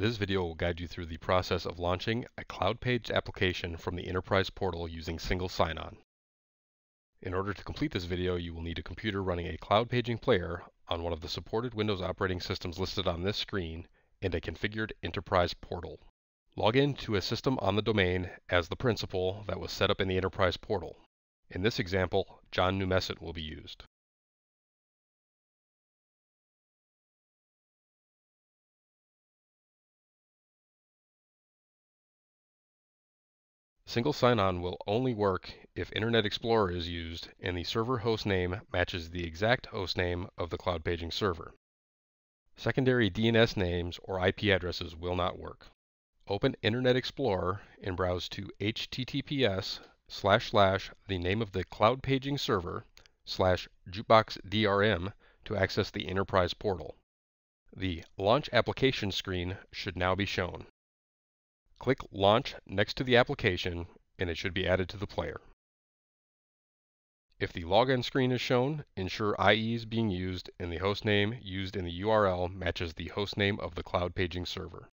This video will guide you through the process of launching a cloud page application from the Enterprise portal using single sign-on. In order to complete this video, you will need a computer running a Cloudpaging player on one of the supported Windows operating systems listed on this screen and a configured Enterprise portal. Log in to a system on the domain as the principal that was set up in the Enterprise portal. In this example, John Numecent will be used. Single sign-on will only work if Internet Explorer is used and the server host name matches the exact host name of the Cloudpaging server. Secondary DNS names or IP addresses will not work. Open Internet Explorer and browse to https slash slash the name of the Cloudpaging server slash jukeboxdrm to access the Enterprise portal. The Launch Application screen should now be shown. Click Launch next to the application and it should be added to the player. If the login screen is shown, ensure IE is being used and the hostname used in the URL matches the hostname of the Cloudpaging server.